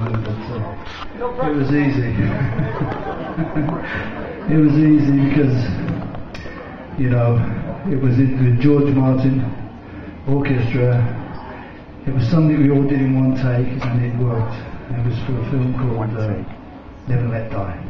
it was easy. it was easy because, you know, it was in the George Martin Orchestra. It was something we all did in one take and it worked. It was for a film called uh, Never Let Die.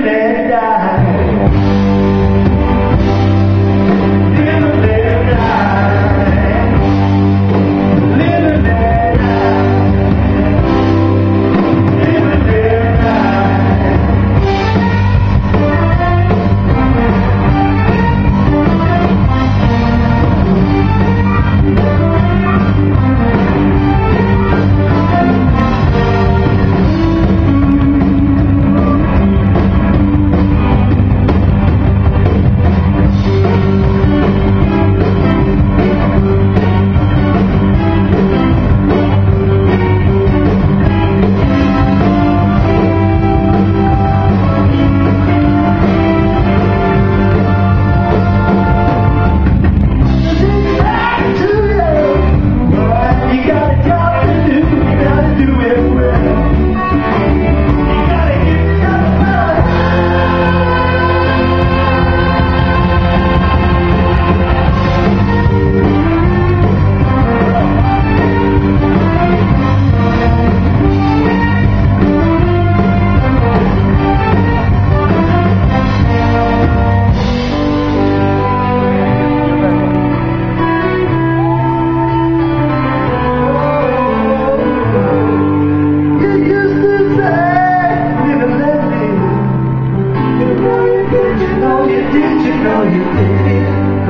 mad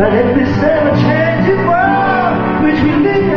But if this ever changes, world, which we live in.